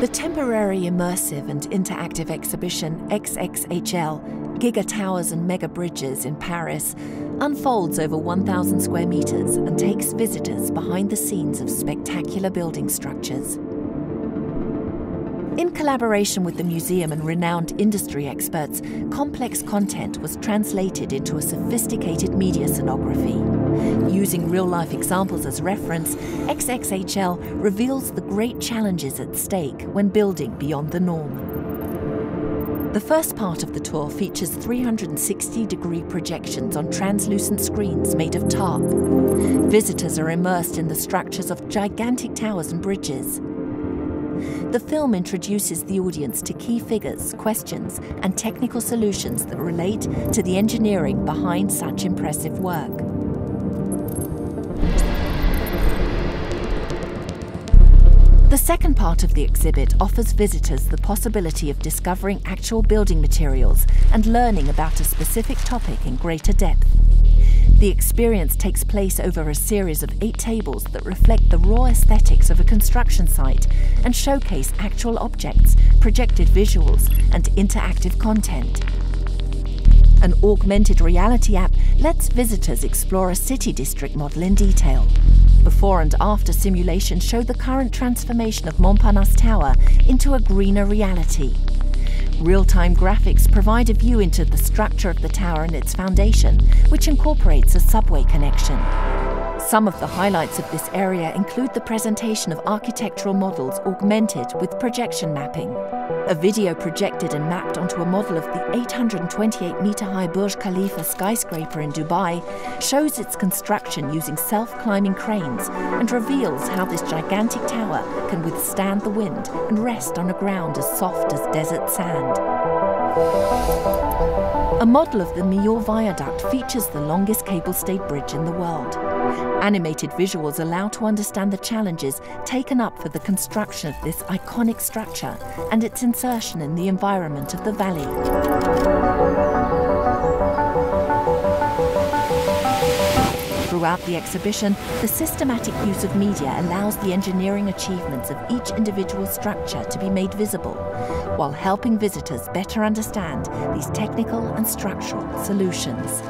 The temporary immersive and interactive exhibition XXHL Giga Towers and Mega Bridges in Paris unfolds over 1,000 square metres and takes visitors behind the scenes of spectacular building structures. In collaboration with the museum and renowned industry experts, complex content was translated into a sophisticated media scenography. Using real life examples as reference, XXHL reveals the great challenges at stake when building beyond the norm. The first part of the tour features 360 degree projections on translucent screens made of tarp. Visitors are immersed in the structures of gigantic towers and bridges. The film introduces the audience to key figures, questions, and technical solutions that relate to the engineering behind such impressive work. The second part of the exhibit offers visitors the possibility of discovering actual building materials and learning about a specific topic in greater depth. The experience takes place over a series of eight tables that reflect the raw aesthetics of a construction site and showcase actual objects, projected visuals, and interactive content. An augmented reality app lets visitors explore a city district model in detail. Before and after simulations show the current transformation of Montparnasse Tower into a greener reality. Real-time graphics provide a view into the structure of the tower and its foundation, which incorporates a subway connection. Some of the highlights of this area include the presentation of architectural models augmented with projection mapping. A video projected and mapped onto a model of the 828 metre high Burj Khalifa skyscraper in Dubai shows its construction using self climbing cranes and reveals how this gigantic tower can withstand the wind and rest on a ground as soft as desert sand. A model of the Millau Viaduct features the longest cable stayed bridge in the world. Animated visuals allow to understand the challenges taken up for the construction of this iconic structure and its insertion in the environment of the valley. Throughout the exhibition, the systematic use of media allows the engineering achievements of each individual structure to be made visible, while helping visitors better understand these technical and structural solutions.